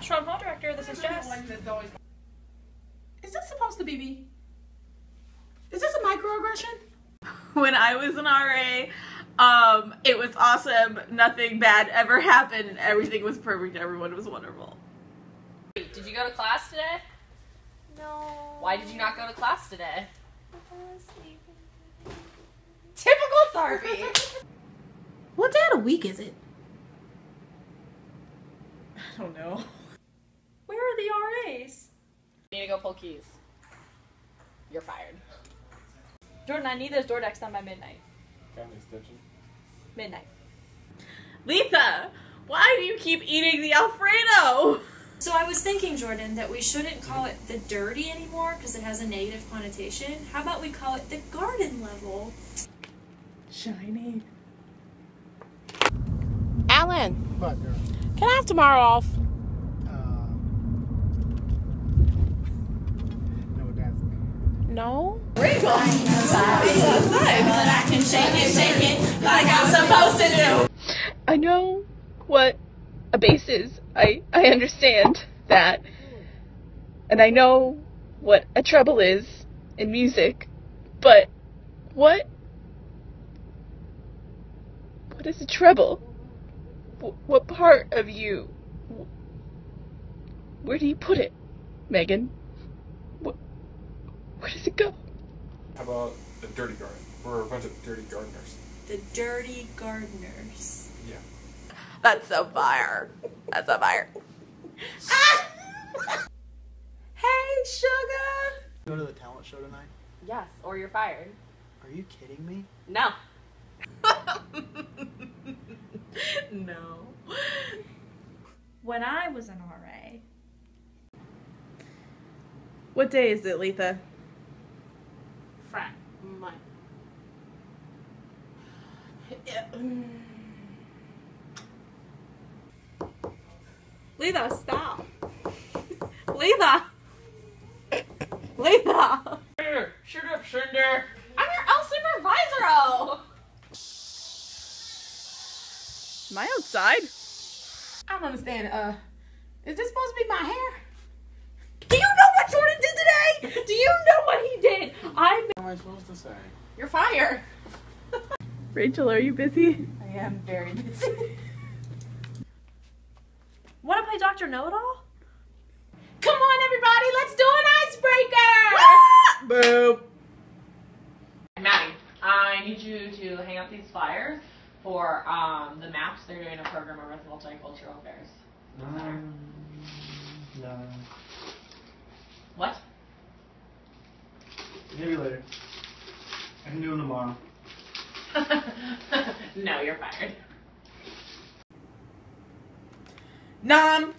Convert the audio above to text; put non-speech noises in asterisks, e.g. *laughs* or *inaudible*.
Schwalm Hall Director, this is Jess. Is this supposed to be me? Is this a microaggression? *laughs* When I was an RA, um, it was awesome. Nothing bad ever happened. Everything was perfect. Everyone was wonderful. Did you go to class today? No. Why did you not go to class today? Typical Tharpy. *laughs* what day of the week is it? I don't know. Where are the RAs? You need to go pull keys. You're fired. Jordan, I need those door decks done by midnight. Got an extension? Midnight. Letha, why do you keep eating the Alfredo? So I was thinking, Jordan, that we shouldn't call it the dirty anymore because it has a negative connotation. How about we call it the garden level? Shiny. Alan, What, girl? Can I have tomorrow off? Uh, *laughs* no, that's me. No. I know what a bass is. I, I understand that. And I know what a treble is in music. But what? What is a treble? Wh- What part of you? Where do you put it, Megan? Wh- Where does it go? How about the dirty garden? We're a bunch of dirty gardeners. The dirty gardeners. Yeah. That's a fire. That's a fire. *laughs* hey, sugar. Go to the talent show tonight? Yes, or you're fired. Are you kidding me? No. *laughs* no. When I was an RA, What day is it, Letha? Frat. My. Letha, stop. Letha. Letha. Shut up, Cinder. Am I outside? I don't understand. Uh, is this supposed to be my hair? Do you know what Jordan did today? Do you know what he did? I'm. What am I supposed to say? You're fired. *laughs* Rachel, are you busy? I am very busy. want to play Doctor Know It All? Come on, everybody, let's do an icebreaker. Boo. Maddie, I need you to hang up these flyers for um, the maps. They're doing a program over with multicultural affairs. Um, no. What? Maybe later. I can do them tomorrow. *laughs* no, you're fired. Nom.